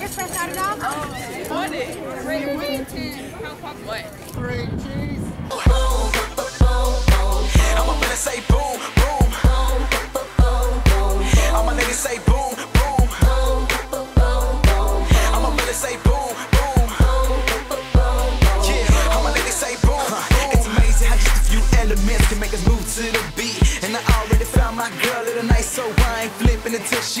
Yes, I started off. On it. Three, two, what? Three cheese. I'ma say boom, boom. Boom, boom, boom. I'ma nigga say boom. Can move to the beat. And I already found my girl of the night, so I ain't flipping until she